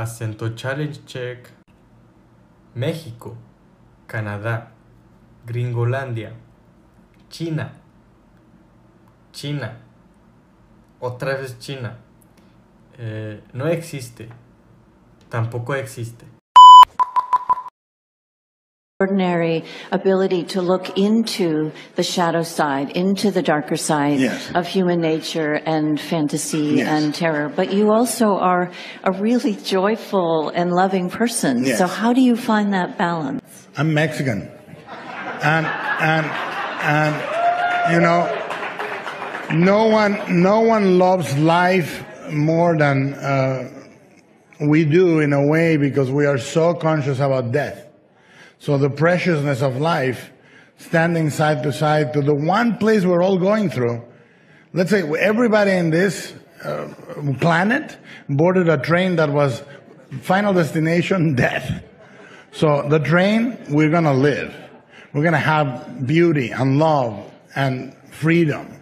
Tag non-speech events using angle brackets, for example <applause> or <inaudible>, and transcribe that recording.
Acento challenge check. México, Canadá, Gringolandia, China, China, otra vez China. Eh, no existe, tampoco existe. Ordinary ability to look into the shadow side, into the darker side Yes. of human nature and fantasy Yes. and terror. But you also are a really joyful and loving person. Yes. So how do you find that balance? I'm Mexican. And, and, and, you know, no one, no one loves life more than uh, we do in a way because we are so conscious about death. So the preciousness of life, standing side to side to the one place we're all going through. Let's say everybody in this uh, planet boarded a train that was final destination <laughs> death. So the train, we're gonna live. We're gonna have beauty and love and freedom